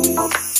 Peace.